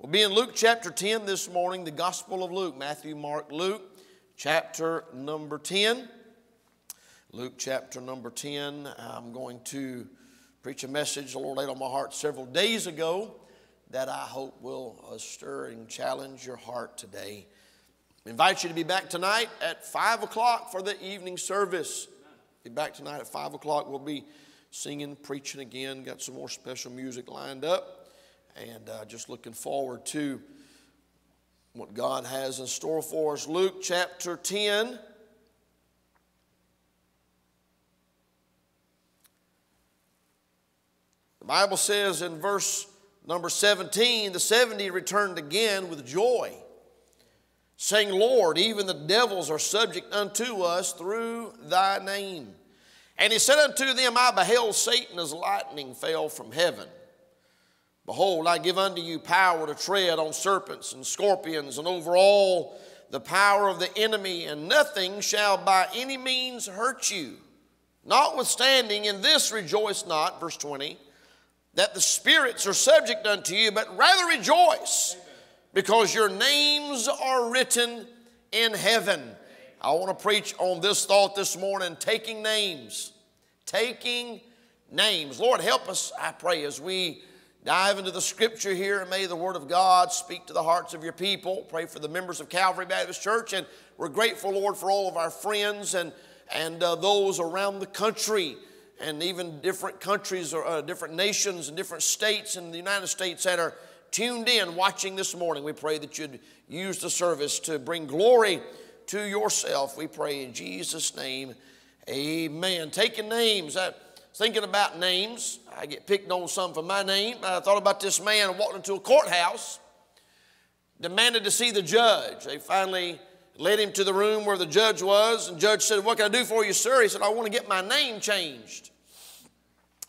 We'll be in Luke chapter 10 this morning, the Gospel of Luke, Matthew, Mark, Luke, chapter number 10. Luke chapter number 10. I'm going to preach a message the Lord laid on my heart several days ago that I hope will uh, stir and challenge your heart today. I invite you to be back tonight at 5 o'clock for the evening service. Be back tonight at 5 o'clock. We'll be singing, preaching again. Got some more special music lined up and uh, just looking forward to what God has in store for us. Luke chapter 10. The Bible says in verse number 17 the 70 returned again with joy, saying, Lord, even the devils are subject unto us through thy name. And he said unto them, I beheld Satan as lightning fell from heaven. Behold, I give unto you power to tread on serpents and scorpions and over all the power of the enemy, and nothing shall by any means hurt you. Notwithstanding, in this rejoice not, verse 20, that the spirits are subject unto you, but rather rejoice because your names are written in heaven. I want to preach on this thought this morning taking names. Taking names. Lord, help us, I pray, as we dive into the scripture here and may the word of God speak to the hearts of your people. Pray for the members of Calvary Baptist Church. And we're grateful, Lord, for all of our friends and, and uh, those around the country and even different countries or uh, different nations and different states in the United States that are tuned in watching this morning. We pray that you'd use the service to bring glory to yourself. We pray in Jesus' name. Amen. Taking names. Thinking about names. I get picked on some for my name. I thought about this man walked into a courthouse, demanded to see the judge. They finally led him to the room where the judge was, and judge said, What can I do for you, sir? He said, I want to get my name changed.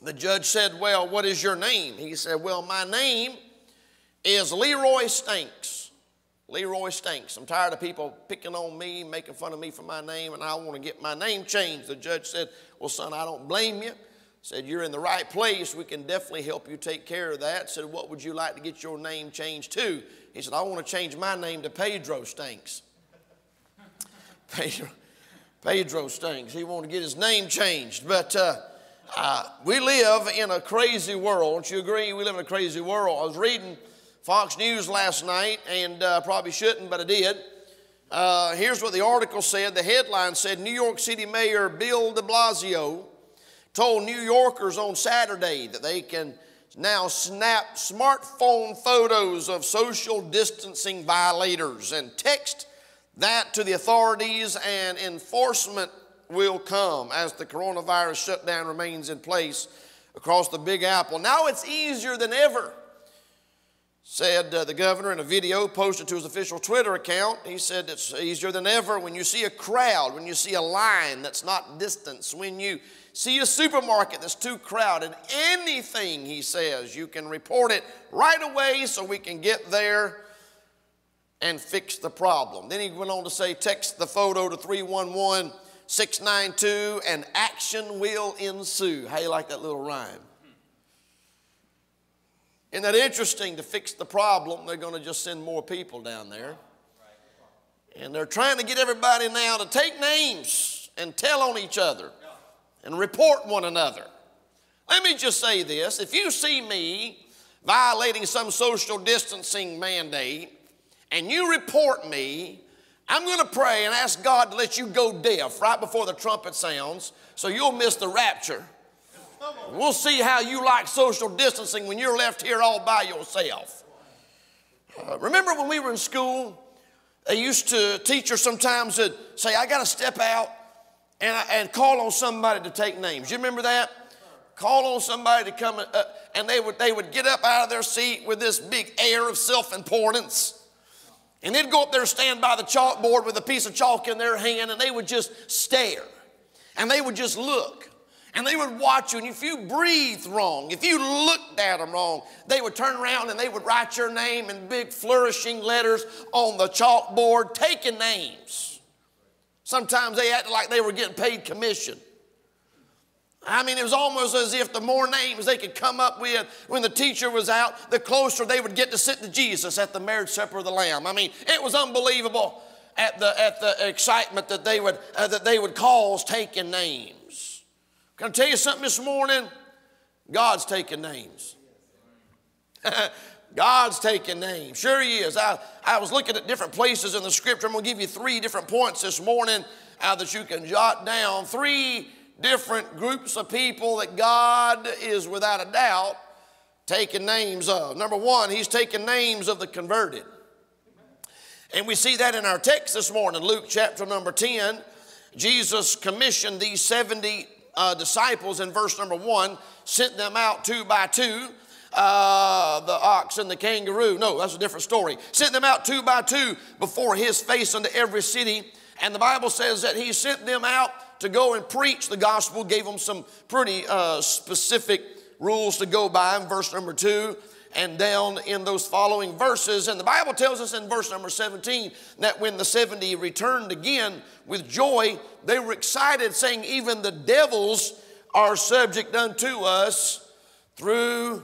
The judge said, Well, what is your name? He said, Well, my name is Leroy Stinks. Leroy Stinks. I'm tired of people picking on me, making fun of me for my name, and I want to get my name changed. The judge said, Well, son, I don't blame you. Said, You're in the right place. We can definitely help you take care of that. Said, What would you like to get your name changed to? He said, I want to change my name to Pedro Stinks. Pedro, Pedro Stinks. He wanted to get his name changed. But uh, uh, we live in a crazy world. Don't you agree? We live in a crazy world. I was reading Fox News last night, and uh, probably shouldn't, but I did. Uh, here's what the article said. The headline said New York City Mayor Bill de Blasio told New Yorkers on Saturday that they can now snap smartphone photos of social distancing violators and text that to the authorities, and enforcement will come as the coronavirus shutdown remains in place across the Big Apple. Now it's easier than ever, said uh, the governor in a video posted to his official Twitter account. He said it's easier than ever when you see a crowd, when you see a line that's not distance, when you see a supermarket that's too crowded, anything, he says, you can report it right away so we can get there and fix the problem. Then he went on to say, text the photo to 311 692 and action will ensue. How you like that little rhyme? Isn't that interesting? To fix the problem, they're going to just send more people down there. And they're trying to get everybody now to take names and tell on each other and report one another. Let me just say this if you see me violating some social distancing mandate and you report me, I'm going to pray and ask God to let you go deaf right before the trumpet sounds so you'll miss the rapture. We'll see how you like social distancing when you're left here all by yourself. Uh, remember when we were in school, they used to, teachers sometimes would say, I got to step out and, and call on somebody to take names. You remember that? Call on somebody to come, uh, and they would, they would get up out of their seat with this big air of self importance. And they'd go up there, stand by the chalkboard with a piece of chalk in their hand, and they would just stare. And they would just look. And they would watch you. And if you breathed wrong, if you looked at them wrong, they would turn around and they would write your name in big flourishing letters on the chalkboard, taking names. Sometimes they acted like they were getting paid commission. I mean, it was almost as if the more names they could come up with when the teacher was out, the closer they would get to sit to Jesus at the marriage supper of the Lamb. I mean, it was unbelievable at the, at the excitement that they, would, uh, that they would cause taking names. Can I tell you something this morning? God's taking names. God's taking names. Sure, He is. I, I was looking at different places in the scripture. I'm going to give you three different points this morning uh, that you can jot down. Three different groups of people that God is without a doubt taking names of. Number one, He's taking names of the converted. And we see that in our text this morning, Luke chapter number 10. Jesus commissioned these 70 uh, disciples in verse number 1, sent them out two by two. Uh, the ox and the kangaroo. No, that's a different story. Sent them out two by two before his face unto every city. And the Bible says that he sent them out to go and preach the gospel, gave them some pretty uh, specific rules to go by in verse number two and down in those following verses. And the Bible tells us in verse number 17 that when the 70 returned again with joy, they were excited, saying, Even the devils are subject unto us through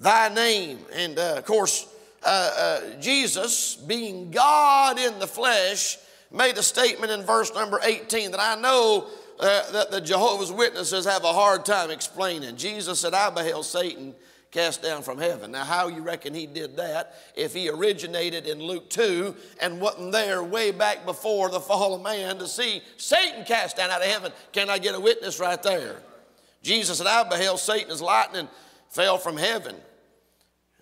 thy name. And uh, of course, uh, uh, Jesus, being God in the flesh, made a statement in verse number 18 that I know uh, that the Jehovah's Witnesses have a hard time explaining. Jesus said, I beheld Satan cast down from heaven. Now, how you reckon he did that if he originated in Luke 2 and wasn't there way back before the fall of man to see Satan cast down out of heaven? Can I get a witness right there? Jesus said, I beheld Satan as lightning fell from heaven.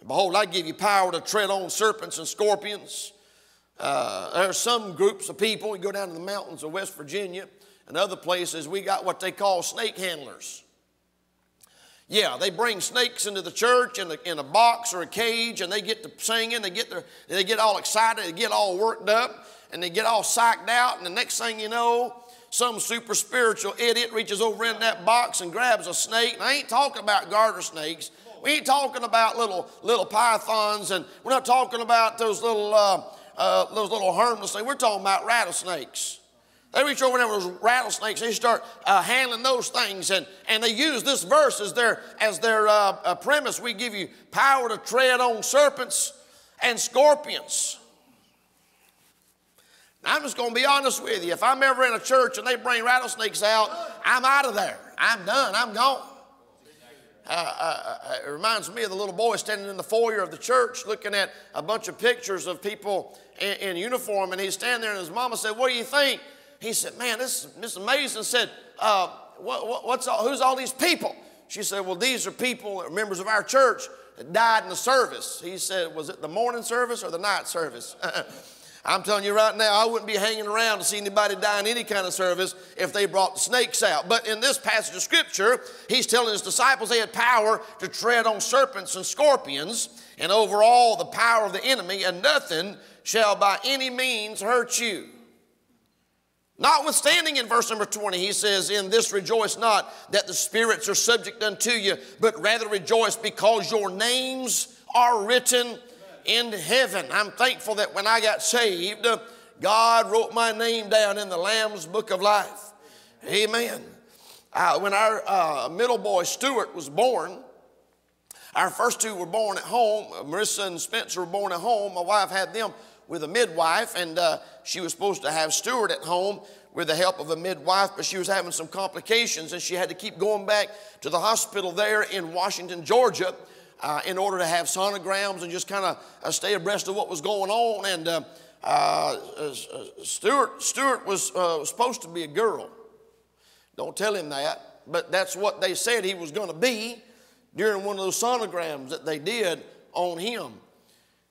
Behold, I give you power to tread on serpents and scorpions. Uh, there are some groups of people, you go down to the mountains of West Virginia and other places, we got what they call snake handlers. Yeah, they bring snakes into the church in a, in a box or a cage and they get to singing, they get, their, they get all excited, they get all worked up, and they get all psyched out, and the next thing you know, some super spiritual idiot reaches over in that box and grabs a snake. And I ain't talking about garter snakes. We ain't talking about little little pythons, and we're not talking about those little uh, uh, those little harmless things. We're talking about rattlesnakes. They reach over there with those rattlesnakes. They start uh, handling those things, and, and they use this verse as their as their uh, uh, premise. We give you power to tread on serpents and scorpions. Now, I'm just going to be honest with you. If I'm ever in a church and they bring rattlesnakes out, I'm out of there. I'm done. I'm gone. Uh, uh, uh, it reminds me of the little boy standing in the foyer of the church looking at a bunch of pictures of people in, in uniform, and he's standing there, and his mama said, What do you think? He said, Man, this, is amazing. Said, uh, what, what, what's all, Who's all these people? She said, Well, these are people, members of our church, that died in the service. He said, Was it the morning service or the night service? I'm telling you right now, I wouldn't be hanging around to see anybody die in any kind of service if they brought the snakes out. But in this passage of scripture, he's telling his disciples they had power to tread on serpents and scorpions and over all the power of the enemy, and nothing shall by any means hurt you. Notwithstanding, in verse number 20, he says, In this rejoice not that the spirits are subject unto you, but rather rejoice because your names are written in heaven. I'm thankful that when I got saved, God wrote my name down in the Lamb's book of life. Amen. Uh, when our uh, middle boy Stuart was born, our first two were born at home. Marissa and Spencer were born at home. My wife had them with a midwife, and uh, she was supposed to have Stuart at home with the help of a midwife, but she was having some complications, and she had to keep going back to the hospital there in Washington, Georgia, uh, in order to have sonograms and just kind of uh, stay abreast of what was going on. And uh, uh, uh, Stuart, Stuart was supposed to be a girl. Don't tell him that, but that's what they said he was going to be during one of those sonograms that they did on him.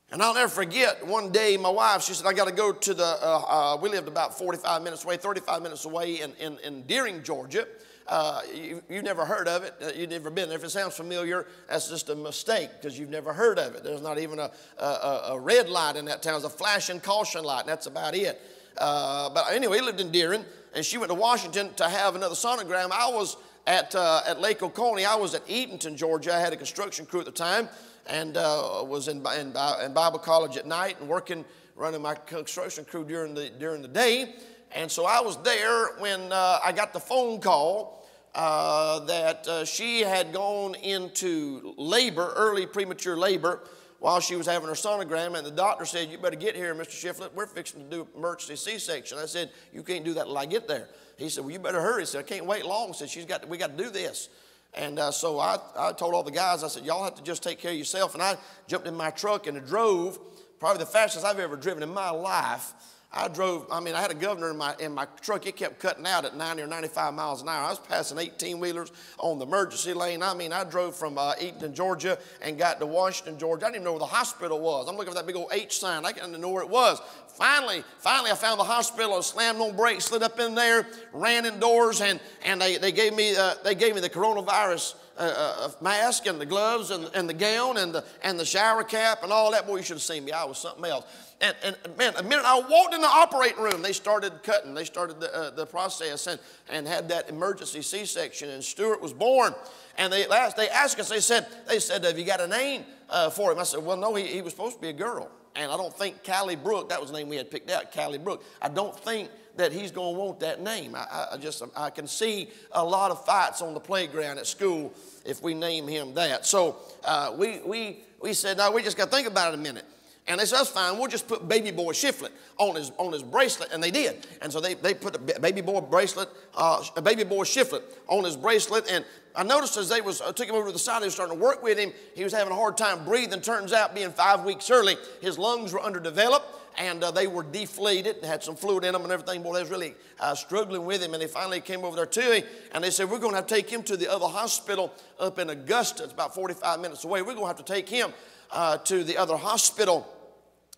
And I'll never forget one day my wife, she said, I got to go to the, uh, uh, we lived about 45 minutes away, 35 minutes away in, in, in Dearing, Georgia. Uh, you, have never heard of it. Uh, you've never been there. If it sounds familiar, that's just a mistake because you've never heard of it. There's not even a, a, a, red light in that town. It's a flashing caution light, and that's about it. Uh, but anyway, he lived in Dearing, and she went to Washington to have another sonogram. I was at, uh, at Lake Oconee. I was at Eatonton, Georgia. I had a construction crew at the time and uh, was in, in, in, Bible college at night and working, running my construction crew during the, during the day. And so I was there when uh, I got the phone call uh, that uh, she had gone into labor, early premature labor, while she was having her sonogram, and the doctor said, You better get here, Mr. Shiflett. We're fixing to do emergency C section. I said, You can't do that till I get there. He said, Well, you better hurry. He said, I can't wait long. He said, She's got to, We got to do this. And uh, so I, I told all the guys, I said, Y'all have to just take care of yourself. And I jumped in my truck and drove, probably the fastest I've ever driven in my life. I drove, I mean, I had a governor in my, in my truck. It kept cutting out at 90 or 95 miles an hour. I was passing 18 wheelers on the emergency lane. I mean, I drove from uh, Eaton, Georgia, and got to Washington, Georgia. I didn't even know where the hospital was. I'm looking for that big old H sign. I didn't know where it was. Finally, finally, I found the hospital. I slammed on brakes, slid up in there, ran indoors, and, and they, they, gave me, uh, they gave me the coronavirus uh, mask and the gloves and, and the gown and the, and the shower cap and all that. Boy, you should have seen me. I was something else. And, and man, a minute I walked in the operating room, they started cutting. They started the, uh, the process and, and had that emergency C-section. And Stuart was born. And they asked, they asked us, they said, they said, have you got a name uh, for him? I said, well, no, he, he was supposed to be a girl. And I don't think Callie Brooke, that was the name we had picked out, Callie Brooke. I don't think that he's going to want that name. I, I, just, I can see a lot of fights on the playground at school if we name him that. So uh, we, we, we said, no, we just got to think about it a minute. And they said, that's fine. We'll just put baby boy Shiflett on his, on his bracelet. And they did. And so they, they put a baby boy bracelet, uh, a baby boy Shiflett on his bracelet. And I noticed as they was, I took him over to the side, they were starting to work with him. He was having a hard time breathing. Turns out, being five weeks early, his lungs were underdeveloped and uh, they were deflated, had some fluid in them and everything. Boy, they was really uh, struggling with him. And they finally came over there to him and they said, We're going to have to take him to the other hospital up in Augusta. It's about 45 minutes away. We're going to have to take him uh, to the other hospital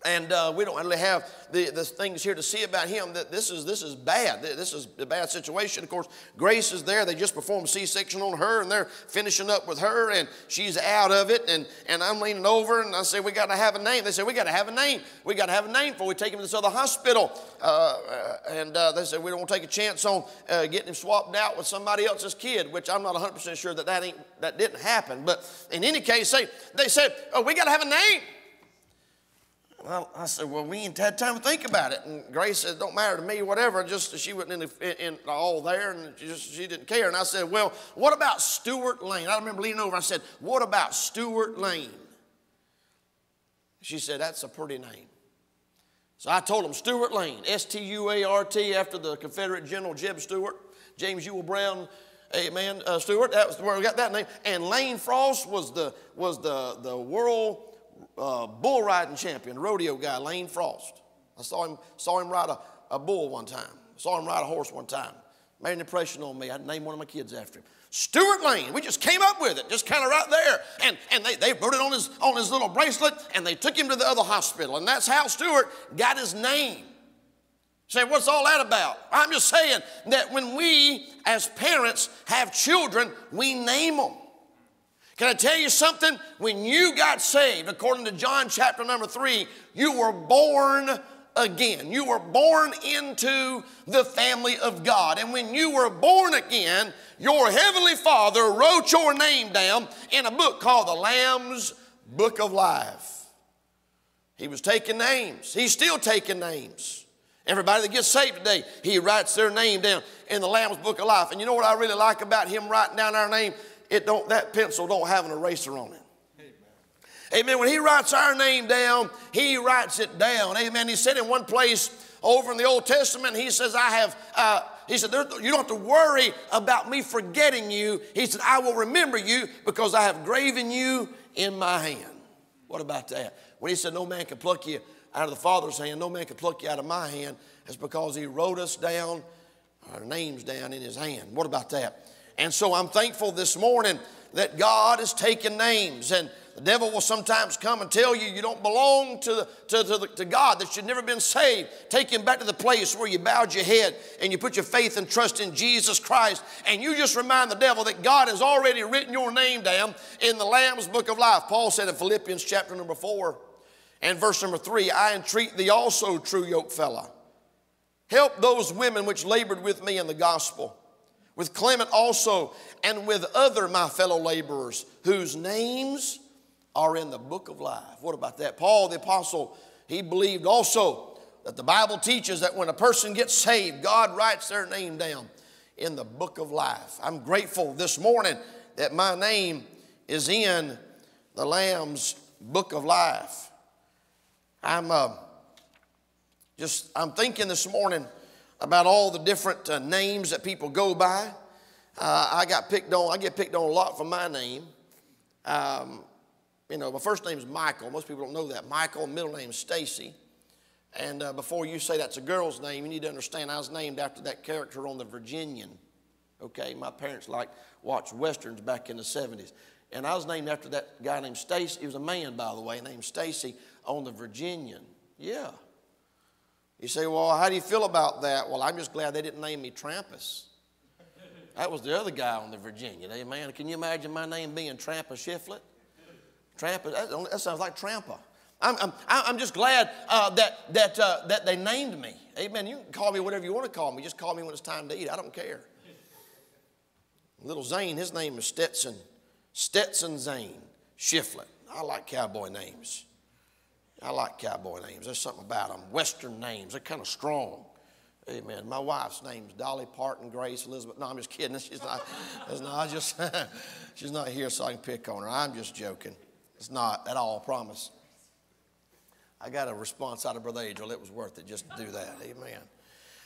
and uh, we don't really have the, the things here to see about him that this is this is bad. This is a bad situation. Of course grace is there. They just performed c-section on her and they're finishing up with her and she's out of it. And, and i'm leaning over and i say we got to have a name. They say we got to have a name. We got to have a name before we take him to this other hospital. Uh, uh and uh, they said we don't want to take a chance on uh, getting him swapped out with somebody else's kid which i'm not 100% sure that that, ain't, that didn't happen. But in any case they, they said oh, we got to have a name well, I said, well, we ain't had time to think about it. And Grace said, don't matter to me, whatever. Just she wasn't in, the, in, all there, and she, just, she didn't care. And I said, well, what about Stuart Lane? I remember leaning over. I said, what about Stuart Lane? She said, that's a pretty name. So I told him Stuart Lane, S-T-U-A-R-T, after the Confederate General Jeb Stuart, James Ewell Brown, Amen. Uh, Stuart, that was where we got that name. And Lane Frost was the was the the world uh, bull riding champion, rodeo guy, Lane Frost. I saw him, saw him ride a, a bull one time. Saw him ride a horse one time. Made an impression on me. I named one of my kids after him. Stuart Lane. We just came up with it, just kind of right there. And, and they, they wrote it on his, on his little bracelet and they took him to the other hospital. And that's how Stuart got his name. Say, what's all that about? I'm just saying that when we as parents have children, we name them. Can I tell you something? When you got saved, according to John chapter number three, you were born again. You were born into the family of God. And when you were born again, your heavenly Father wrote your name down in a book called the Lamb's Book of Life. He was taking names, he's still taking names. Everybody that gets saved today, he writes their name down in the Lamb's Book of Life. And you know what I really like about him writing down our name? It don't, that pencil don't have an eraser on it. Amen. When he writes our name down, he writes it down. Amen. He said in one place over in the Old Testament, he says, I have, uh, he said, you don't have to worry about me forgetting you. He said, I will remember you because I have graven you in my hand. What about that? When he said, No man can pluck you out of the Father's hand, no man can pluck you out of my hand, it's because he wrote us down, our names down in his hand. What about that? And so I'm thankful this morning that God has taken names and the devil will sometimes come and tell you you don't belong to, to, to, to, God, that you've never been saved. Take him back to the place where you bowed your head and you put your faith and trust in Jesus Christ. And you just remind the devil that God has already written your name down in the Lamb's book of life. Paul said in Philippians chapter number four and verse number three, I entreat thee also, true yoke fella. Help those women which labored with me in the gospel with Clement also, and with other my fellow laborers, whose names are in the book of life. What about that? Paul the apostle, he believed also that the Bible teaches that when a person gets saved, God writes their name down in the book of life. I'm grateful this morning that my name is in the Lamb's book of life. I'm uh, just, I'm thinking this morning about all the different uh, names that people go by. Uh, I got picked on, I get picked on a lot for my name. Um, you know, my first name is Michael. Most people don't know that. Michael, middle name Stacey. And uh, before you say that's a girl's name, you need to understand I was named after that character on the Virginian. Okay, my parents like watched westerns back in the 70s. And I was named after that guy named Stacey. He was a man, by the way, named Stacey on the Virginian. Yeah. You say, well, how do you feel about that? Well, I'm just glad they didn't name me Trampas. That was the other guy on the Virginia. Amen. can you imagine my name being Trampa Shiflett? Trampa, that, sounds like Trampa. I'm, I'm, I'm just glad uh, that, that, uh, that they named me. Amen. You can call me whatever you want to call me. Just call me when it's time to eat. I don't care. Little Zane, his name is Stetson. Stetson Zane Shiflett. I like cowboy names. I like cowboy names. There's something about them. Western names, they're kind of strong. Amen. My wife's name's Dolly Parton Grace Elizabeth. No, I'm just kidding. She's not. Not. I just. she's not here, so I can pick on her. I'm just joking. It's not at all. I promise. I got a response out of Brother Adriel. It was worth it just to do that. Amen.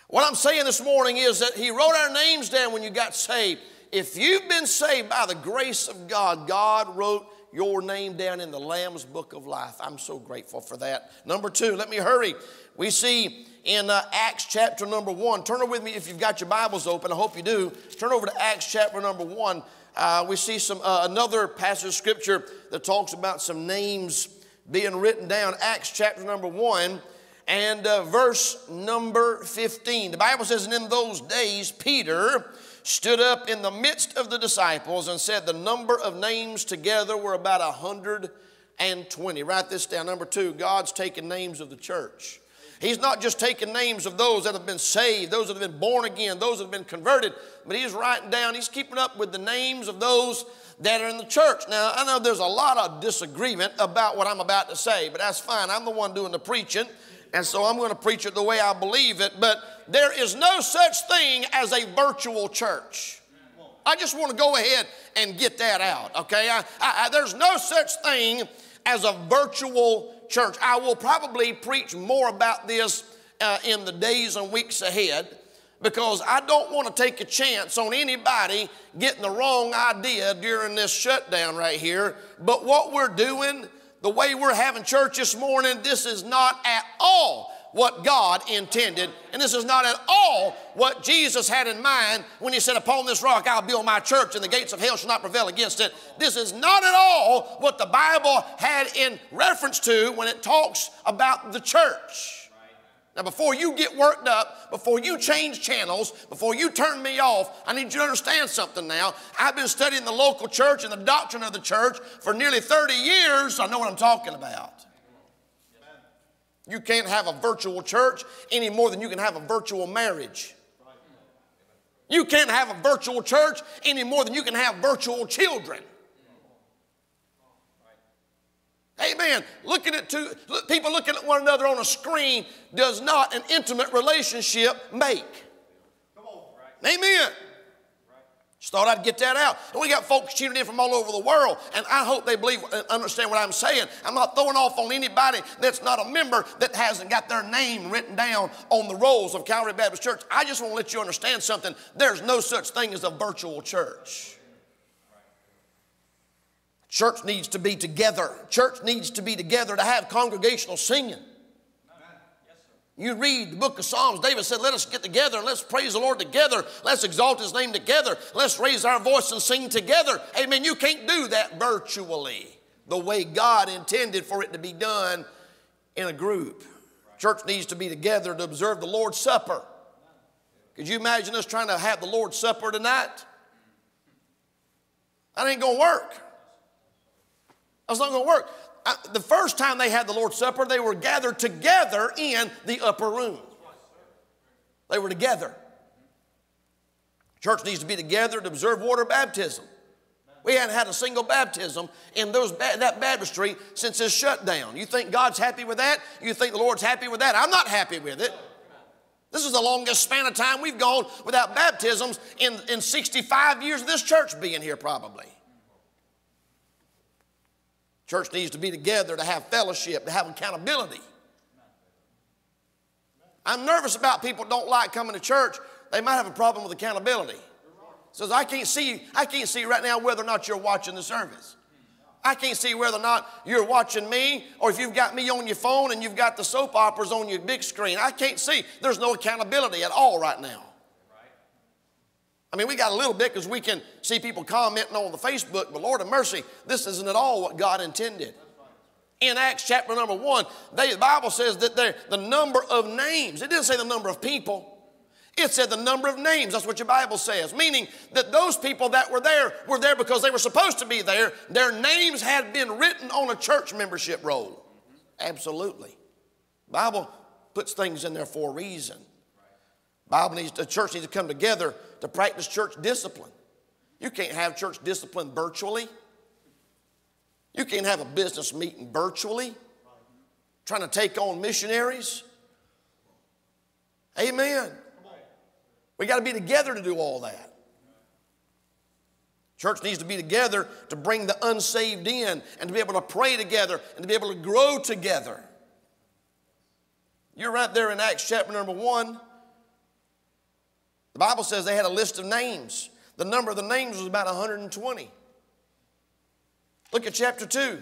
What I'm saying this morning is that he wrote our names down when you got saved. If you've been saved by the grace of God, God wrote your name down in the Lamb's book of life. I'm so grateful for that. Number two, let me hurry. We see in uh, Acts chapter number one. Turn with me if you've got your Bibles open. I hope you do. Turn over to Acts chapter number one. Uh, we see some uh, another passage of scripture that talks about some names being written down. Acts chapter number one and uh, verse number 15. The Bible says, And in those days, Peter stood up in the midst of the disciples and said the number of names together were about a hundred and twenty. Write this down. Number two, God's taking names of the church. He's not just taking names of those that have been saved, those that have been born again, those that have been converted, but he's writing down, he's keeping up with the names of those that are in the church. Now, I know there's a lot of disagreement about what I'm about to say, but that's fine. I'm the one doing the preaching, and so I'm going to preach it the way I believe it. But there is no such thing as a virtual church. I just want to go ahead and get that out, okay? I, I, there's no such thing as a virtual church. I will probably preach more about this uh, in the days and weeks ahead because I don't want to take a chance on anybody getting the wrong idea during this shutdown right here. But what we're doing, the way we're having church this morning, this is not at all what God intended. And this is not at all what Jesus had in mind when he said, Upon this rock I'll build my church, and the gates of hell shall not prevail against it. This is not at all what the Bible had in reference to when it talks about the church. Now, before you get worked up, before you change channels, before you turn me off, I need you to understand something now. I've been studying the local church and the doctrine of the church for nearly 30 years. I know what I'm talking about. You can't have a virtual church any more than you can have a virtual marriage. You can't have a virtual church any more than you can have virtual children. Amen. Looking at two people looking at one another on a screen does not an intimate relationship make. Come on. Amen. Just thought I'd get that out. And we got folks tuning in from all over the world, and I hope they believe and understand what I'm saying. I'm not throwing off on anybody that's not a member that hasn't got their name written down on the rolls of Calvary Baptist Church. I just want to let you understand something. There's no such thing as a virtual church. Church needs to be together. Church needs to be together to have congregational singing. You read the book of Psalms, David said, Let us get together and let's praise the Lord together. Let's exalt his name together. Let's raise our voice and sing together. Amen. You can't do that virtually the way God intended for it to be done in a group. Church needs to be together to observe the Lord's Supper. Could you imagine us trying to have the Lord's Supper tonight? That ain't going to work. That's not going to work the first time they had the Lord's Supper, they were gathered together in the upper room. They were together. Church needs to be together to observe water baptism. We hadn't had a single baptism in those that baptistry since this shutdown. You think God's happy with that? You think the Lord's happy with that? I'm not happy with it. This is the longest span of time we've gone without baptisms in, in 65 years of this church being here, probably. Church needs to be together to have fellowship, to have accountability. I'm nervous about people don't like coming to church. They might have a problem with accountability. Says I can't see I can't see right now whether or not you're watching the service. I can't see whether or not you're watching me or if you've got me on your phone and you've got the soap operas on your big screen. I can't see. There's no accountability at all right now. I mean, we got a little bit because we can see people commenting on the Facebook, but Lord of mercy, this isn't at all what God intended. In Acts chapter number one, they, the Bible says that the number of names, it didn't say the number of people. It said the number of names. That's what your Bible says. Meaning that those people that were there were there because they were supposed to be there. Their names had been written on a church membership roll. Absolutely. Bible puts things in there for a reason. Bible needs the church needs to come together to practice church discipline. You can't have church discipline virtually. You can't have a business meeting virtually. Trying to take on missionaries. Amen. We got to be together to do all that. Church needs to be together to bring the unsaved in and to be able to pray together and to be able to grow together. You're right there in Acts chapter number one. The Bible says they had a list of names. The number of the names was about 120. Look at chapter 2.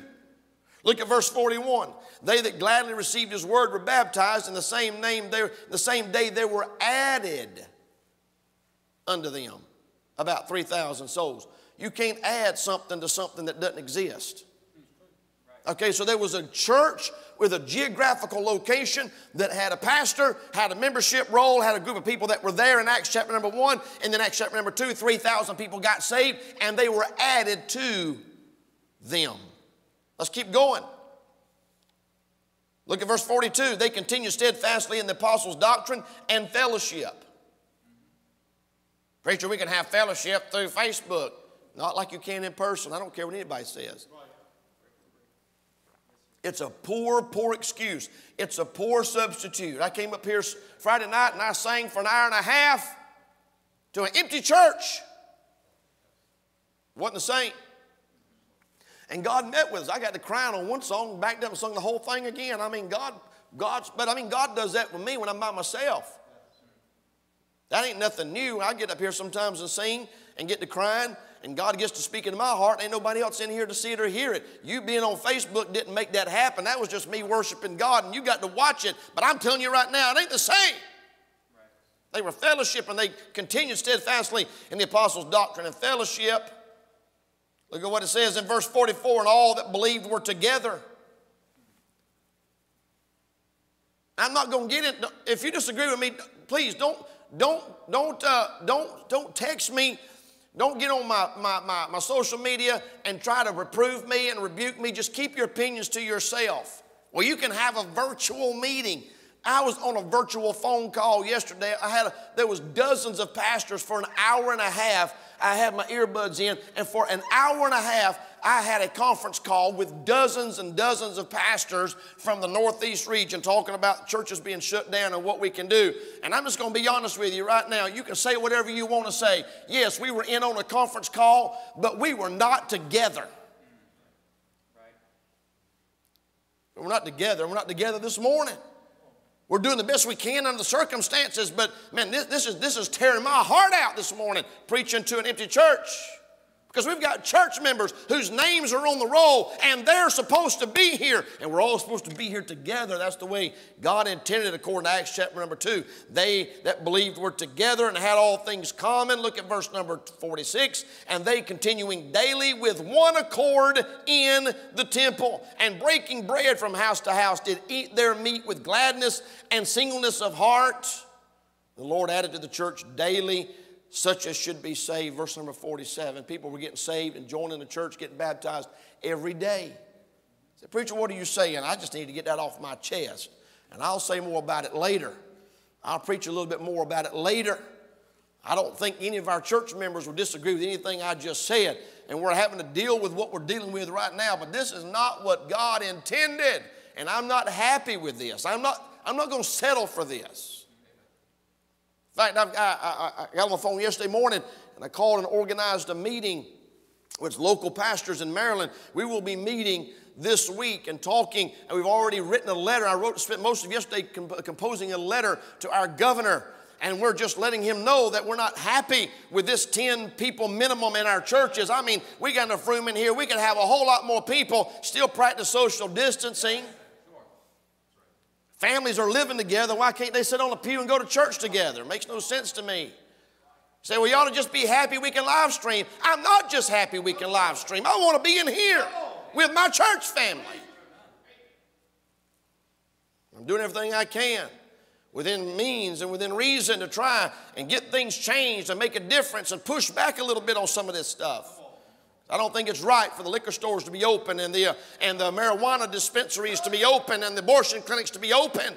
Look at verse 41. They that gladly received his word were baptized, in the same name they, the same day they were added unto them. About 3,000 souls. You can't add something to something that doesn't exist. Okay, so there was a church with a geographical location that had a pastor, had a membership roll, had a group of people that were there in Acts chapter number one, and then Acts chapter number two, 3,000 people got saved, and they were added to them. Let's keep going. Look at verse 42. They continue steadfastly in the apostles' doctrine and fellowship. Preacher, we can have fellowship through Facebook, not like you can in person. I don't care what anybody says. It's a poor, poor excuse. It's a poor substitute. I came up here Friday night and I sang for an hour and a half to an empty church. Wasn't the same. And God met with us. I got the crown on one song, backed up and sung the whole thing again. I mean, God, God's, but I mean, God does that with me when I'm by myself. That ain't nothing new. I get up here sometimes and sing and get to crying and God gets to speak into my heart. Ain't nobody else in here to see it or hear it. You being on Facebook didn't make that happen. That was just me worshiping God, and you got to watch it. But I'm telling you right now, it ain't the same. They were fellowship and they continued steadfastly in the apostles' doctrine and fellowship. Look at what it says in verse 44 and all that believed were together. I'm not going to get it. If you disagree with me, please don't, don't, don't, uh, don't, don't text me don't get on my, my, my, my, social media and try to reprove me and rebuke me. Just keep your opinions to yourself. Well, you can have a virtual meeting. I was on a virtual phone call yesterday. I had a, there was dozens of pastors for an hour and a half. I had my earbuds in, and for an hour and a half, I had a conference call with dozens and dozens of pastors from the Northeast region talking about churches being shut down and what we can do. And I'm just going to be honest with you right now. You can say whatever you want to say. Yes, we were in on a conference call, but we were not together. We're not together. We're not together this morning. We're doing the best we can under the circumstances, but man, this, this, is, this is tearing my heart out this morning preaching to an empty church. Because we've got church members whose names are on the roll and they're supposed to be here. And we're all supposed to be here together. That's the way God intended, according to Acts chapter number 2. They that believed were together and had all things common. Look at verse number 46. And they continuing daily with one accord in the temple and breaking bread from house to house did eat their meat with gladness and singleness of heart. The Lord added to the church daily such as should be saved. Verse number 47. People were getting saved and joining the church, getting baptized every day. I said, Preacher, what are you saying? I just need to get that off my chest. And I'll say more about it later. I'll preach a little bit more about it later. I don't think any of our church members will disagree with anything I just said. And we're having to deal with what we're dealing with right now. But this is not what God intended. And I'm not happy with this. I'm not, I'm not going to settle for this. In fact, I, I, I got on the phone yesterday morning and I called and organized a meeting with local pastors in Maryland. We will be meeting this week and talking, and we've already written a letter. I wrote, spent most of yesterday comp- composing a letter to our governor, and we're just letting him know that we're not happy with this 10 people minimum in our churches. I mean, we got enough room in here. We can have a whole lot more people, still practice social distancing. Families are living together. Why can't they sit on a pew and go to church together? It makes no sense to me. Say, well, you ought to just be happy we can live stream. I'm not just happy we can live stream. I want to be in here with my church family. I'm doing everything I can within means and within reason to try and get things changed and make a difference and push back a little bit on some of this stuff. I don't think it's right for the liquor stores to be open and the, uh, and the marijuana dispensaries to be open and the abortion clinics to be open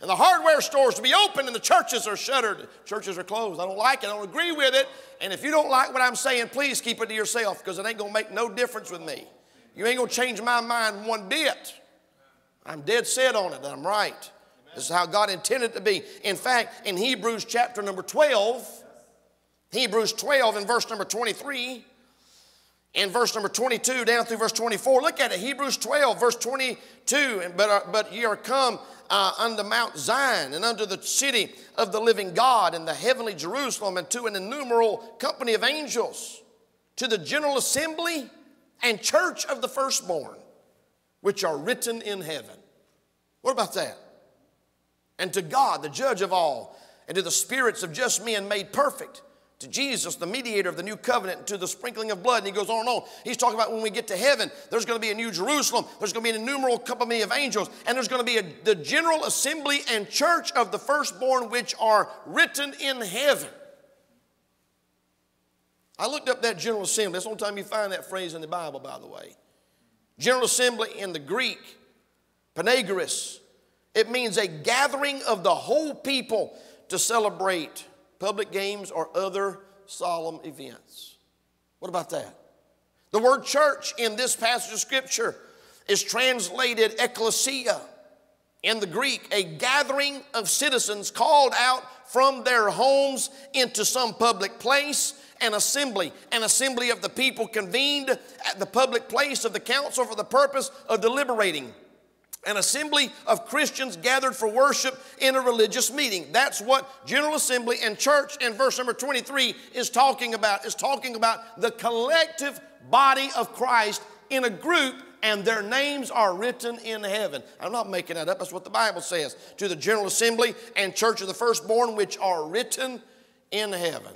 and the hardware stores to be open and the churches are shuttered. Churches are closed. I don't like it. I don't agree with it. And if you don't like what I'm saying, please keep it to yourself because it ain't going to make no difference with me. You ain't going to change my mind one bit. I'm dead set on it that I'm right. This is how God intended to be. In fact, in Hebrews chapter number 12, Hebrews 12 and verse number 23, in verse number 22 down through verse 24, look at it. Hebrews 12, verse 22. And, But, uh, but ye are come uh, unto Mount Zion and unto the city of the living God and the heavenly Jerusalem and to an innumerable company of angels, to the general assembly and church of the firstborn, which are written in heaven. What about that? And to God, the judge of all, and to the spirits of just men made perfect, to Jesus, the mediator of the new covenant, to the sprinkling of blood. And he goes on and on. He's talking about when we get to heaven, there's going to be a new Jerusalem, there's going to be an innumerable company of angels, and there's going to be a, the general assembly and church of the firstborn, which are written in heaven. I looked up that General Assembly. That's the only time you find that phrase in the Bible, by the way. General Assembly in the Greek, Panegyris, it means a gathering of the whole people to celebrate public games or other solemn events. What about that? The word church in this passage of Scripture is translated ecclesia in the Greek, a gathering of citizens called out from their homes into some public place an assembly, an assembly of the people convened at the public place of the council for the purpose of deliberating. An assembly of Christians gathered for worship in a religious meeting. That's what General Assembly and church in verse number 23 is talking about. Is talking about the collective body of Christ in a group and their names are written in heaven. I'm not making that up. That's what the Bible says. To the General Assembly and Church of the Firstborn, which are written in heaven.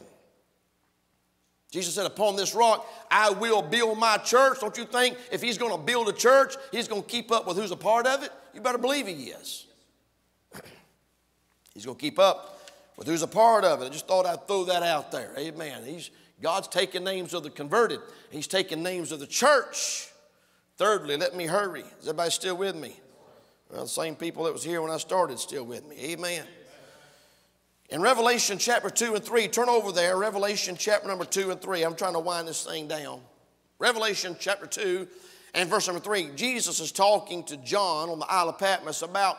Jesus said, Upon this rock I will build my church. Don't you think if he's going to build a church, he's going to keep up with who's a part of it? You better believe he is. he's going to keep up with who's a part of it. I just thought I'd throw that out there. Amen. He's, God's taking names of the converted, He's taking names of the church. Thirdly, let me hurry. Is everybody still with me? Well, the same people that was here when I started still with me. Amen. In Revelation chapter 2 and 3, turn over there, Revelation chapter number 2 and 3. I'm trying to wind this thing down. Revelation chapter 2 and verse number 3. Jesus is talking to John on the Isle of Patmos about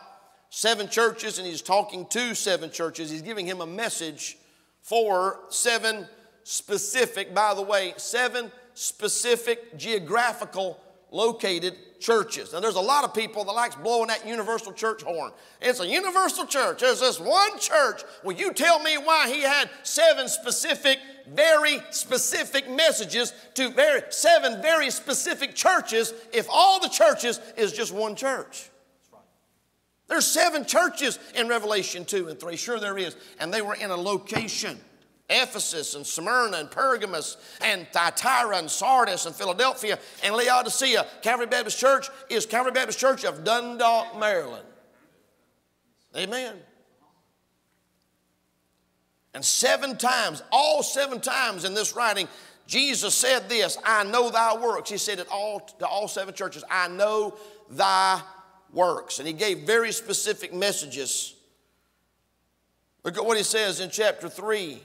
seven churches, and he's talking to seven churches. He's giving him a message for seven specific, by the way, seven specific geographical located churches. Now, there's a lot of people that likes blowing that universal church horn. It's a universal church. There's this one church. Will you tell me why he had seven specific, very specific messages to very, seven very specific churches if all the churches is just one church? There's seven churches in Revelation 2 and 3. Sure, there is. And they were in a location. Ephesus and Smyrna and Pergamos and Thyatira and Sardis and Philadelphia and Laodicea. Calvary Baptist Church is Calvary Baptist Church of Dundalk, Maryland. Amen. And seven times, all seven times in this writing, Jesus said this I know thy works. He said it all to all seven churches I know thy works. And he gave very specific messages. Look at what he says in chapter 3.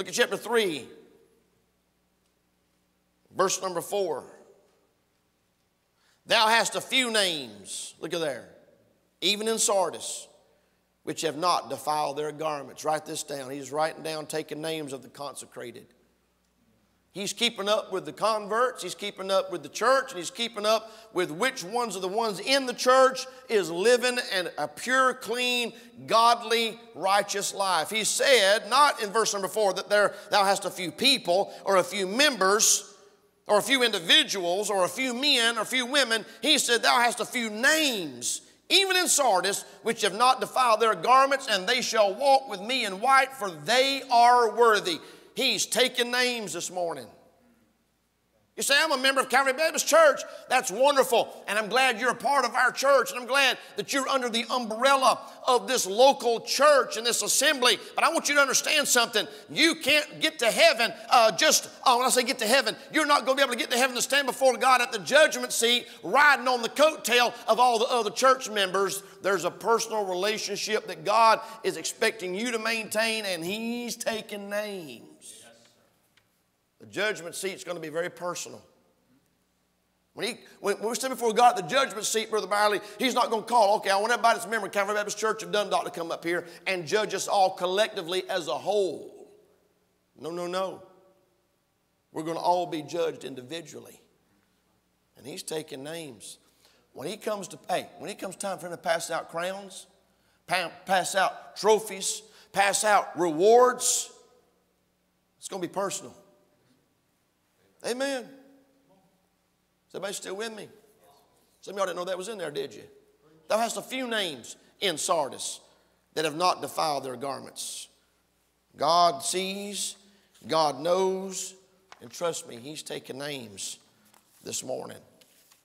Look at chapter 3, verse number 4. Thou hast a few names, look at there, even in Sardis, which have not defiled their garments. Write this down. He's writing down, taking names of the consecrated. He's keeping up with the converts, he's keeping up with the church, and he's keeping up with which ones of the ones in the church is living an, a pure, clean, godly, righteous life. He said, not in verse number four, that there thou hast a few people or a few members or a few individuals or a few men or a few women. He said, Thou hast a few names even in Sardis, which have not defiled their garments, and they shall walk with me in white, for they are worthy. He's taking names this morning. You say, I'm a member of Calvary Baptist Church. That's wonderful. And I'm glad you're a part of our church. And I'm glad that you're under the umbrella of this local church and this assembly. But I want you to understand something. You can't get to heaven uh, just, oh, when I say get to heaven, you're not going to be able to get to heaven to stand before God at the judgment seat riding on the coattail of all the other church members. There's a personal relationship that God is expecting you to maintain, and He's taking names. The judgment seat is going to be very personal. When, he, when, we stand before God at the judgment seat, Brother Byerly, He's not going to call, okay, I want everybody that's a member of Calvary Baptist Church of Dundalk to come up here and judge us all collectively as a whole. No, no, no. We're going to all be judged individually. And He's taking names. When He comes to, hey, when it comes time for Him to pass out crowns, pass out trophies, pass out rewards, it's going to be personal. Amen. Is everybody still with me? Some of y'all didn't know that was in there, did you? Thou hast a few names in Sardis that have not defiled their garments. God sees, God knows, and trust me, He's taking names this morning.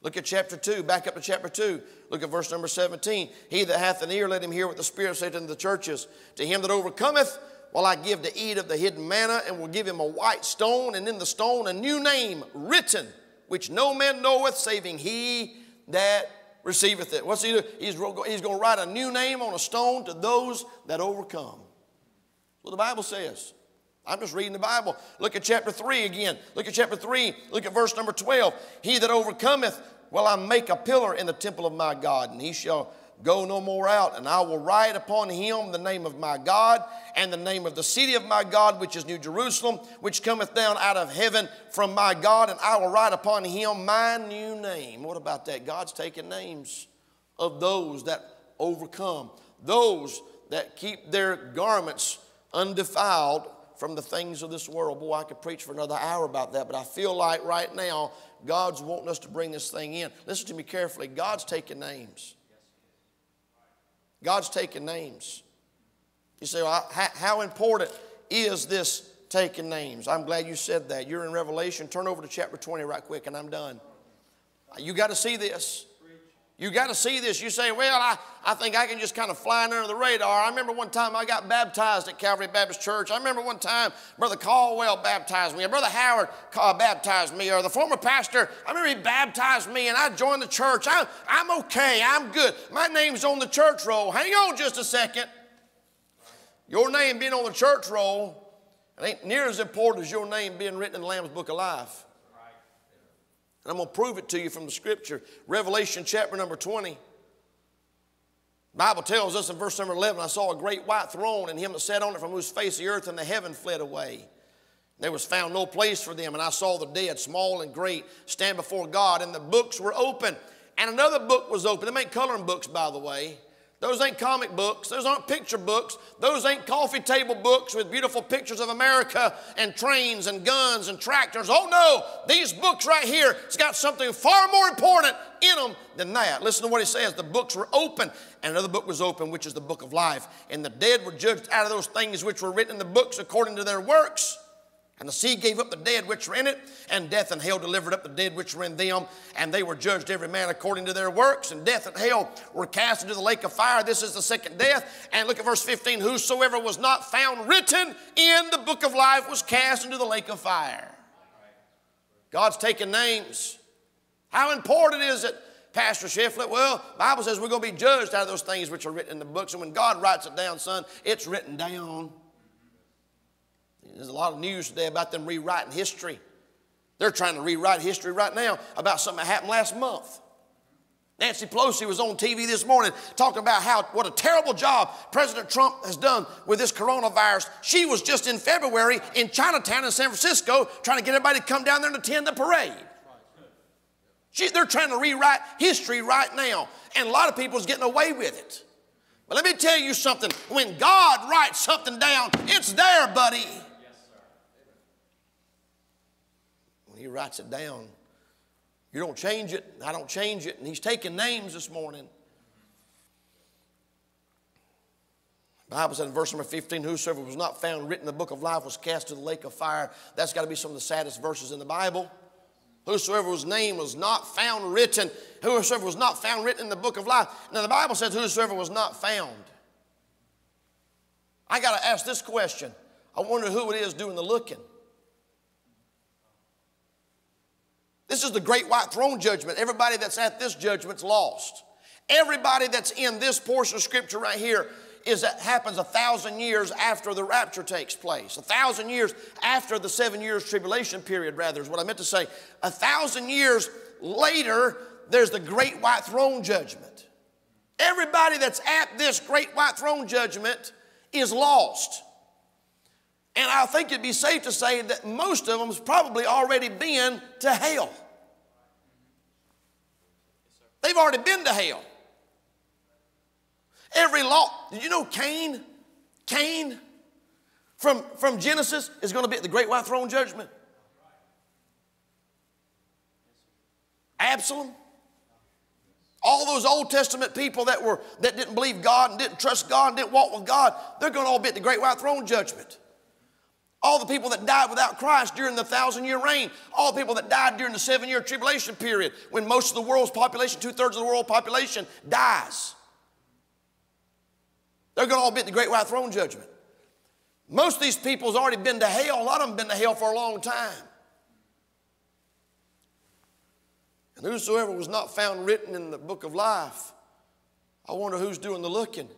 Look at chapter 2, back up to chapter 2. Look at verse number 17. He that hath an ear, let him hear what the Spirit saith unto the churches. To him that overcometh, will I give to eat of the hidden manna, and will give him a white stone, and in the stone a new name written, which no man knoweth, saving he that receiveth it. What's he do? He's, he's going to write a new name on a stone to those that overcome. What the Bible says. I'm just reading the Bible. Look at chapter 3 again. Look at chapter 3. Look at verse number 12. He that overcometh, will I make a pillar in the temple of my God, and he shall Go no more out, and I will write upon him the name of my God and the name of the city of my God, which is New Jerusalem, which cometh down out of heaven from my God, and I will write upon him my new name. What about that? God's taking names of those that overcome, those that keep their garments undefiled from the things of this world. Boy, I could preach for another hour about that, but I feel like right now God's wanting us to bring this thing in. Listen to me carefully. God's taking names. God's taking names. You say, well, how, how important is this taking names? I'm glad you said that. You're in Revelation. Turn over to chapter 20 right quick, and I'm done. You got to see this. You got to see this. You say, well, I, I think I can just kind of fly under the radar. I remember one time I got baptized at Calvary Baptist Church. I remember one time Brother Caldwell baptized me, or Brother Howard uh, baptized me, or the former pastor, I remember he baptized me and I joined the church. I, I'm okay. I'm good. My name's on the church roll. Hang on just a second. Your name being on the church roll it ain't near as important as your name being written in the Lamb's Book of Life. And I'm going to prove it to you from the scripture. Revelation chapter number 20. Bible tells us in verse number 11, I saw a great white throne and him that sat on it from whose face the earth and the heaven fled away. There was found no place for them, and I saw the dead, small and great, stand before God, and the books were open. And another book was open. They make coloring books, by the way. Those ain't comic books. Those aren't picture books. Those ain't coffee table books with beautiful pictures of America and trains and guns and tractors. Oh no, these books right here, it's got something far more important in them than that. Listen to what he says. The books were open, and another book was open, which is the book of life. And the dead were judged out of those things which were written in the books according to their works. And the sea gave up the dead which were in it, and death and hell delivered up the dead which were in them, and they were judged every man according to their works. And death and hell were cast into the lake of fire. This is the second death. And look at verse 15 Whosoever was not found written in the book of life was cast into the lake of fire. God's taking names. How important is it, Pastor Shiflett? Well, Bible says we're going to be judged out of those things which are written in the books. And when God writes it down, son, it's written down. There's a lot of news today about them rewriting history. They're trying to rewrite history right now about something that happened last month. Nancy Pelosi was on TV this morning talking about how what a terrible job President Trump has done with this coronavirus. She was just in February in Chinatown in San Francisco trying to get everybody to come down there and attend the parade. She, they're trying to rewrite history right now, and a lot of people is getting away with it. But let me tell you something. When God writes something down, it's there, buddy. When He writes it down, you don't change it, I don't change it. And He's taking names this morning. The Bible said in verse number 15, Whosoever was not found written in the book of life was cast to the lake of fire. That's got to be some of the saddest verses in the Bible. Whosoever whose name was not found written, whosoever was not found written in the book of life. Now the Bible says, Whosoever was not found. I got to ask this question. I wonder who it is doing the looking. This is the great white throne judgment. Everybody that's at this judgment's lost. Everybody that's in this portion of scripture right here is that happens a thousand years after the rapture takes place. A thousand years after the seven years tribulation period, rather, is what I meant to say. A thousand years later, there's the great white throne judgment. Everybody that's at this great white throne judgment is lost. And I think it'd be safe to say that most of them's probably already been to hell. They've already been to hell. Every law, did you know Cain? Cain from, from Genesis is going to be at the great white throne judgment. Absalom. All those Old Testament people that were that didn't believe God and didn't trust God and didn't walk with God, they're going to all be at the great white throne judgment. All the people that died without Christ during the thousand year reign, all the people that died during the seven year tribulation period, when most of the world's population, two thirds of the world population, dies. They're going to all be at the great white throne judgment. Most of these people has already been to hell. A lot of them been to hell for a long time. And whosoever was not found written in the book of life, I wonder who's doing the looking.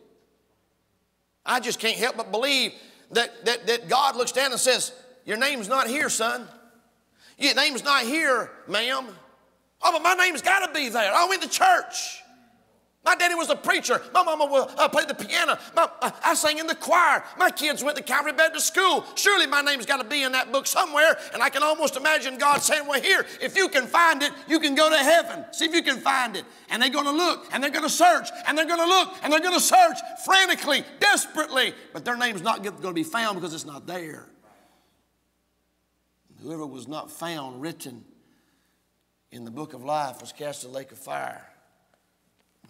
I just can't help but believe that, that, that God looks down and says, Your name's not here, son. Your name's not here, ma'am. Oh, but my name's got to be there. I went to church. My daddy was a preacher. My mama will, uh, played the piano. My, uh, I sang in the choir. My kids went to Calvary Baptist School. Surely my name's got to be in that book somewhere. And I can almost imagine God saying, Well, here, if you can find it, you can go to heaven. See if you can find it. And they're going to look and they're going to search and they're going to look and they're going to search frantically, desperately. But their name's not going to be found because it's not there. Whoever was not found written in the book of life was cast in the lake of fire.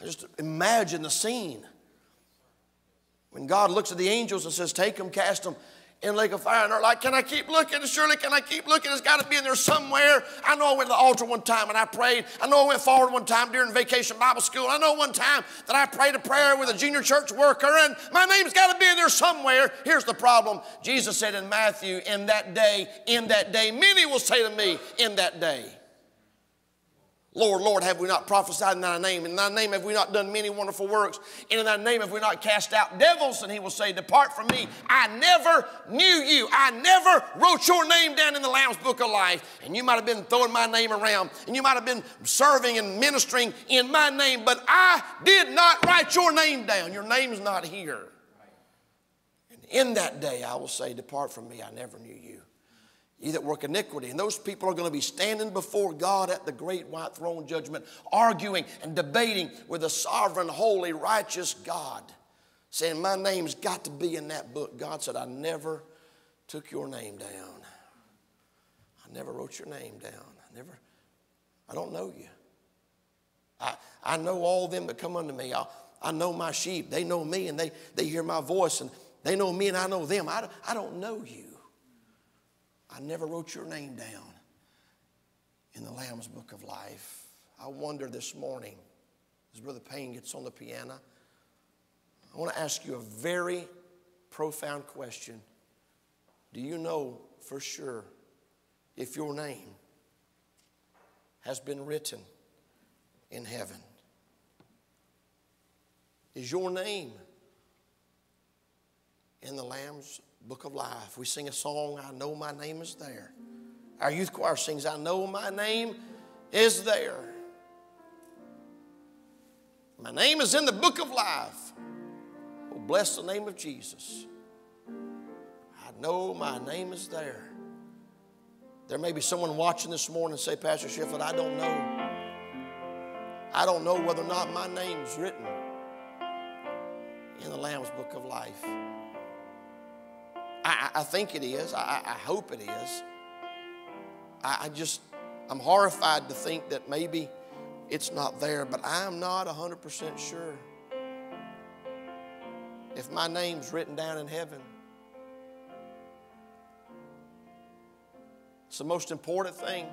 Just imagine the scene. When God looks at the angels and says, Take them, cast them in lake of fire. And they're like, Can I keep looking? Surely, can I keep looking? It's got to be in there somewhere. I know I went to the altar one time and I prayed. I know I went forward one time during vacation Bible school. I know one time that I prayed a prayer with a junior church worker, and my name's got to be in there somewhere. Here's the problem Jesus said in Matthew, In that day, in that day, many will say to me, In that day. Lord, Lord, have we not prophesied in thy name? In thy name have we not done many wonderful works? And in thy name have we not cast out devils? And he will say, Depart from me. I never knew you. I never wrote your name down in the Lamb's book of life. And you might have been throwing my name around, and you might have been serving and ministering in my name, but I did not write your name down. Your name's not here. And in that day I will say, Depart from me. I never knew you ye that work iniquity. And those people are going to be standing before God at the great white throne judgment, arguing and debating with the sovereign, holy, righteous God, saying, My name's got to be in that book. God said, I never took your name down. I never wrote your name down. I never, I don't know you. I, I know all them that come unto me. I, I know my sheep. They know me and they, they hear my voice and they know me and I know them. I, I don't know you. I never wrote your name down in the Lamb's Book of Life. I wonder this morning, as Brother Payne gets on the piano, I want to ask you a very profound question. Do you know for sure if your name has been written in heaven? Is your name in the Lamb's book of life. We sing a song, I know my name is there. Our youth choir sings, I know my name is there. My name is in the book of life. Oh, bless the name of Jesus. I know my name is there. There may be someone watching this morning say, Pastor Shiflett, I don't know. I don't know whether or not my name's written in the Lamb's Book of Life. I, I think it is. I, I hope it is. I, I just, I'm horrified to think that maybe it's not there, but I'm not 100% sure if my name's written down in heaven. It's the most important thing.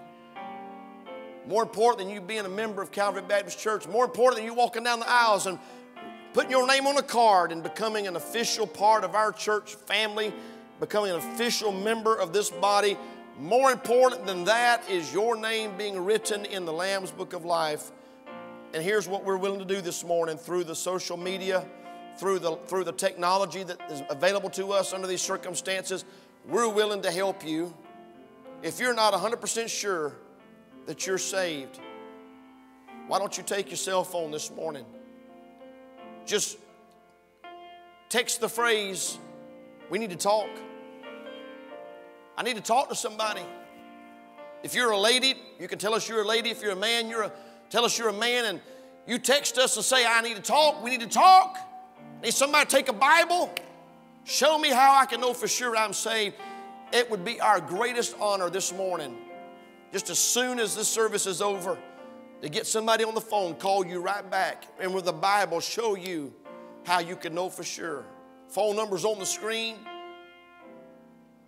More important than you being a member of Calvary Baptist Church, more important than you walking down the aisles and putting your name on a card and becoming an official part of our church family, becoming an official member of this body. More important than that is your name being written in the Lamb's Book of Life. And here's what we're willing to do this morning through the social media, through the, through the technology that is available to us under these circumstances. We're willing to help you. If you're not 100% sure that you're saved, why don't you take your cell phone this morning? Just text the phrase, we need to talk. I need to talk to somebody. If you're a lady, you can tell us you're a lady. If you're a man, you're a tell us you're a man and you text us and say, I need to talk, we need to talk. Need somebody take a Bible, show me how I can know for sure I'm saved. It would be our greatest honor this morning just as soon as this service is over, to get somebody on the phone, call you right back, and with the Bible, show you how you can know for sure. Phone number's on the screen.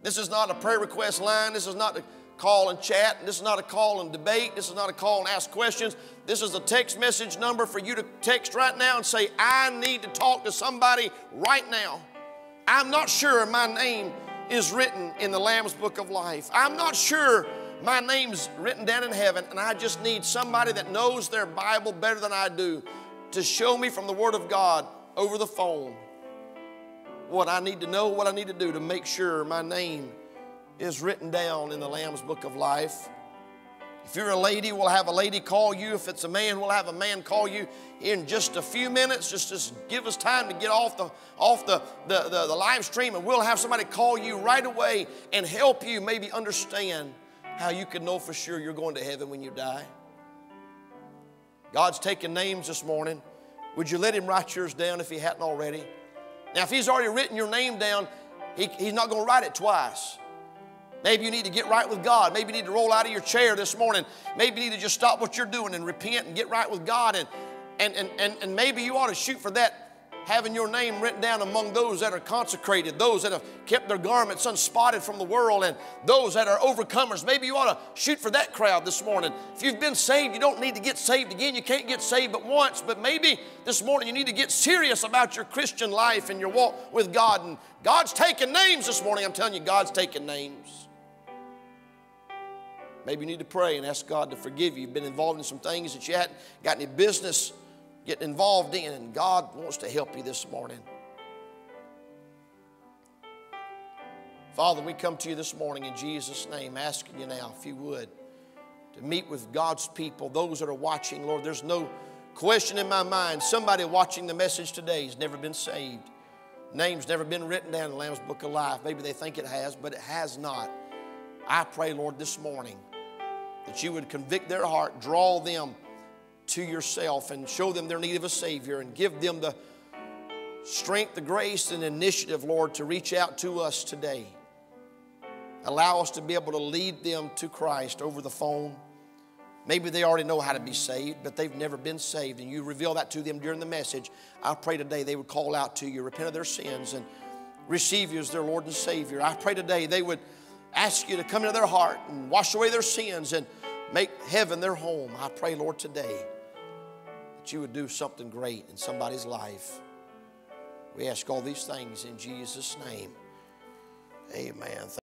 This is not a prayer request line. This is not a call and chat. This is not a call and debate. This is not a call and ask questions. This is a text message number for you to text right now and say, I need to talk to somebody right now. I'm not sure my name is written in the Lamb's Book of Life. I'm not sure my name's written down in heaven, and I just need somebody that knows their Bible better than I do to show me from the Word of God over the phone what I need to know, what I need to do to make sure my name is written down in the Lamb's Book of Life. If you're a lady, we'll have a lady call you. If it's a man, we'll have a man call you in just a few minutes. Just, just give us time to get off the off the, the, the, the live stream, and we'll have somebody call you right away and help you maybe understand how you can know for sure you're going to heaven when you die. God's taking names this morning. Would you let Him write yours down if He hadn't already? Now, if He's already written your name down, he, He's not going to write it twice. Maybe you need to get right with God. Maybe you need to roll out of your chair this morning. Maybe you need to just stop what you're doing and repent and get right with God. And, and, and, and, and maybe you ought to shoot for that having your name written down among those that are consecrated, those that have kept their garments unspotted from the world, and those that are overcomers. Maybe you ought to shoot for that crowd this morning. If you've been saved, you don't need to get saved again. You can't get saved but once, but maybe this morning you need to get serious about your Christian life and your walk with God. And God's taking names this morning. I'm telling you, God's taking names. Maybe you need to pray and ask God to forgive you. You've been involved in some things that you hadn't got any business getting involved in, and God wants to help you this morning. Father, we come to you this morning in Jesus' name, asking you now, if you would, to meet with God's people, those that are watching. Lord, there's no question in my mind. Somebody watching the message today has never been saved. Name's never been written down in the Lamb's Book of Life. Maybe they think it has, but it has not. I pray, Lord, this morning that you would convict their heart, draw them to yourself and show them their need of a Savior and give them the strength, the grace, and initiative, Lord, to reach out to us today. Allow us to be able to lead them to Christ over the phone. Maybe they already know how to be saved, but they've never been saved, and you reveal that to them during the message. I pray today they would call out to you, repent of their sins, and receive you as their Lord and Savior. I pray today they would ask you to come into their heart and wash away their sins and make heaven their home. I pray, Lord, today you would do something great in somebody's life. We ask all these things in Jesus' name. Amen.